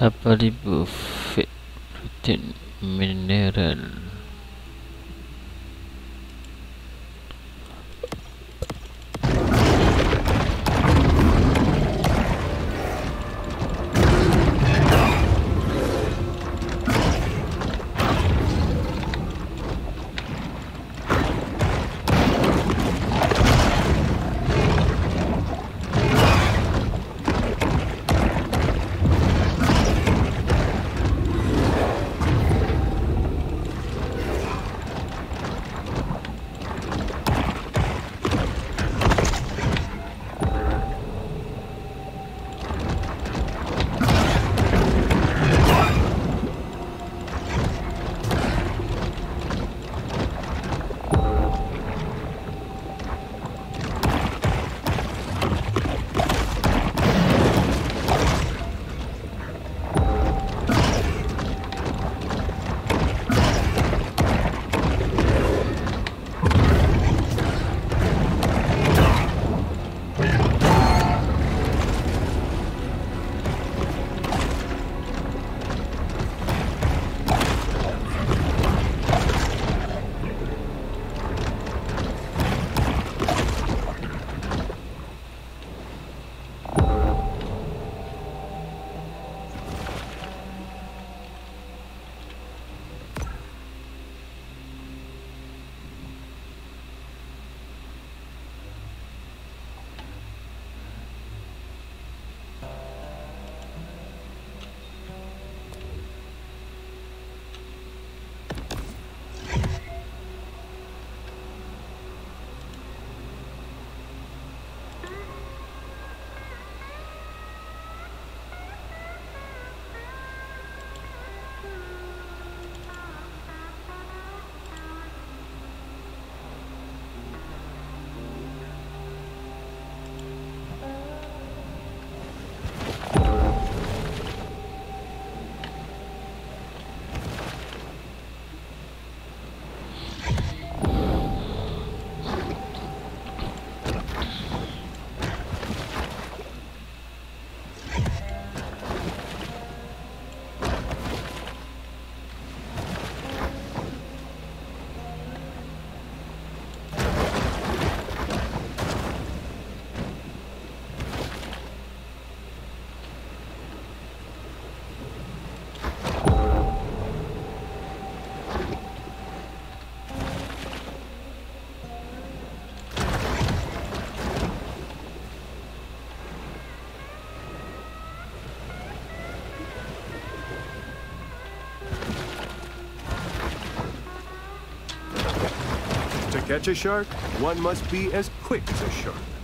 8000 feet protein mineral catch a shark, one must be as quick as a shark.